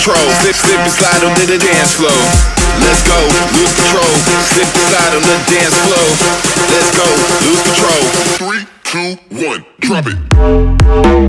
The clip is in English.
control. Slip, slip and slide onto the dance floor. Let's go, lose control. Slip and slide on the dance floor. Let's go, lose control. Three, two, one, drop it.